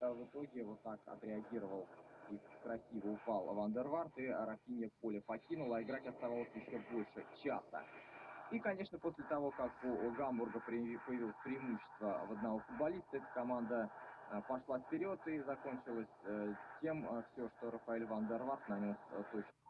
А в итоге вот так отреагировал и красиво упал Вандервард и Рафинья поле покинула, а играть оставалось еще больше часа. И, конечно, после того, как у Гамбурга появилось преимущество в одного футболиста, эта команда э, пошла вперед и закончилась э, тем все, что Рафаэль Вандервард нанес точку